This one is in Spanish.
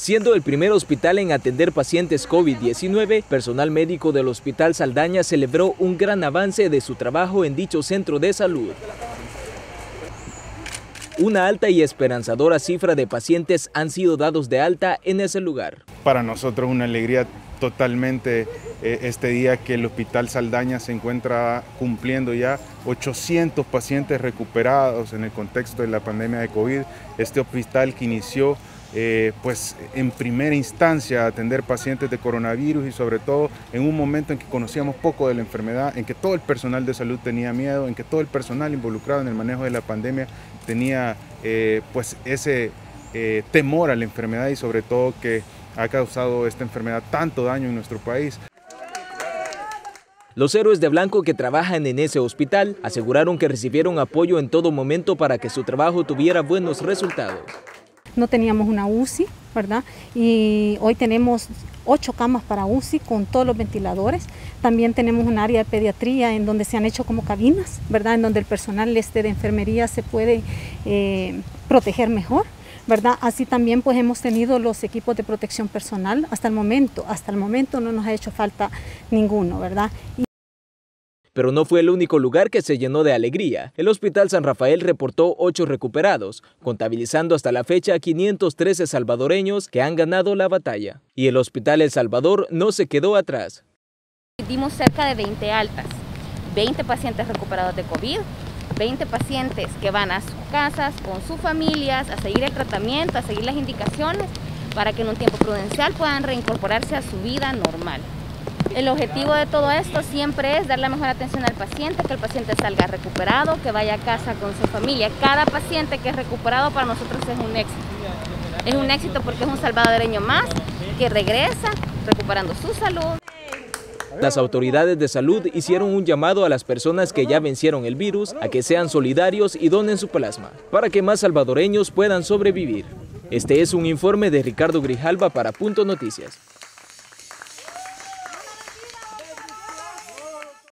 Siendo el primer hospital en atender pacientes COVID-19, personal médico del Hospital Saldaña celebró un gran avance de su trabajo en dicho centro de salud. Una alta y esperanzadora cifra de pacientes han sido dados de alta en ese lugar. Para nosotros una alegría totalmente eh, este día que el Hospital Saldaña se encuentra cumpliendo ya 800 pacientes recuperados en el contexto de la pandemia de COVID. Este hospital que inició eh, pues en primera instancia atender pacientes de coronavirus y sobre todo en un momento en que conocíamos poco de la enfermedad, en que todo el personal de salud tenía miedo, en que todo el personal involucrado en el manejo de la pandemia tenía eh, pues ese eh, temor a la enfermedad y sobre todo que ha causado esta enfermedad tanto daño en nuestro país. Los héroes de blanco que trabajan en ese hospital aseguraron que recibieron apoyo en todo momento para que su trabajo tuviera buenos resultados no teníamos una UCI, ¿verdad? Y hoy tenemos ocho camas para UCI con todos los ventiladores. También tenemos un área de pediatría en donde se han hecho como cabinas, ¿verdad? En donde el personal este de enfermería se puede eh, proteger mejor. ¿verdad? Así también pues hemos tenido los equipos de protección personal hasta el momento, hasta el momento no nos ha hecho falta ninguno, ¿verdad? Pero no fue el único lugar que se llenó de alegría. El Hospital San Rafael reportó ocho recuperados, contabilizando hasta la fecha 513 salvadoreños que han ganado la batalla. Y el Hospital El Salvador no se quedó atrás. Dimos cerca de 20 altas, 20 pacientes recuperados de COVID, 20 pacientes que van a sus casas con sus familias a seguir el tratamiento, a seguir las indicaciones para que en un tiempo prudencial puedan reincorporarse a su vida normal. El objetivo de todo esto siempre es dar la mejor atención al paciente, que el paciente salga recuperado, que vaya a casa con su familia. Cada paciente que es recuperado para nosotros es un éxito. Es un éxito porque es un salvadoreño más que regresa recuperando su salud. Las autoridades de salud hicieron un llamado a las personas que ya vencieron el virus a que sean solidarios y donen su plasma, para que más salvadoreños puedan sobrevivir. Este es un informe de Ricardo Grijalva para Punto Noticias.